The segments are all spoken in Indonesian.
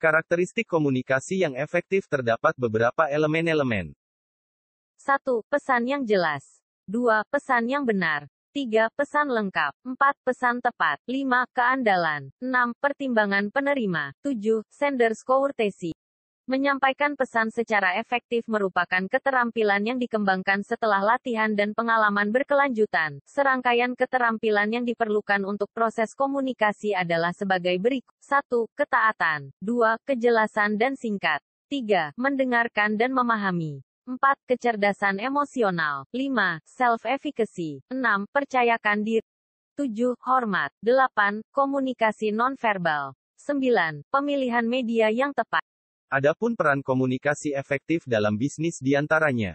Karakteristik komunikasi yang efektif terdapat beberapa elemen-elemen. 1. Pesan yang jelas. 2. Pesan yang benar. 3. Pesan lengkap. 4. Pesan tepat. 5. Keandalan. 6. Pertimbangan penerima. 7. Senders courtesy. Menyampaikan pesan secara efektif merupakan keterampilan yang dikembangkan setelah latihan dan pengalaman berkelanjutan. Serangkaian keterampilan yang diperlukan untuk proses komunikasi adalah sebagai berikut. 1. Ketaatan. 2. Kejelasan dan singkat. 3. Mendengarkan dan memahami. 4. Kecerdasan emosional. 5. Self-efficacy. 6. Percayakan diri. 7. Hormat. 8. Komunikasi nonverbal. 9. Pemilihan media yang tepat. Adapun peran komunikasi efektif dalam bisnis di antaranya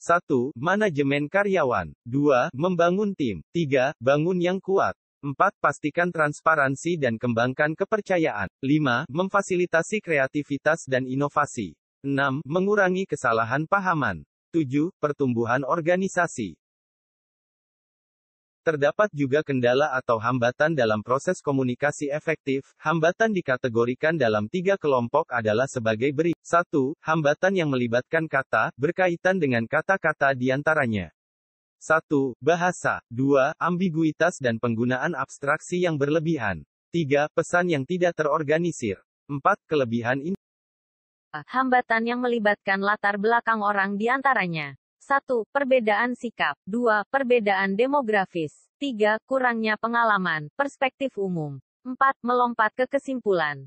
1. Manajemen karyawan 2. Membangun tim 3. Bangun yang kuat 4. Pastikan transparansi dan kembangkan kepercayaan 5. Memfasilitasi kreativitas dan inovasi 6. Mengurangi kesalahan pahaman 7. Pertumbuhan organisasi Terdapat juga kendala atau hambatan dalam proses komunikasi efektif. Hambatan dikategorikan dalam tiga kelompok adalah sebagai beri. 1. Hambatan yang melibatkan kata, berkaitan dengan kata-kata di antaranya. 1. Bahasa. 2. Ambiguitas dan penggunaan abstraksi yang berlebihan. 3. Pesan yang tidak terorganisir. 4. Kelebihan ini. Hambatan yang melibatkan latar belakang orang di antaranya. 1. Perbedaan sikap. 2. Perbedaan demografis. 3. Kurangnya pengalaman, perspektif umum. 4. Melompat ke kesimpulan.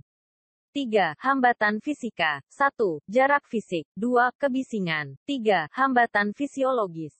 3. Hambatan fisika. 1. Jarak fisik. 2. Kebisingan. 3. Hambatan fisiologis.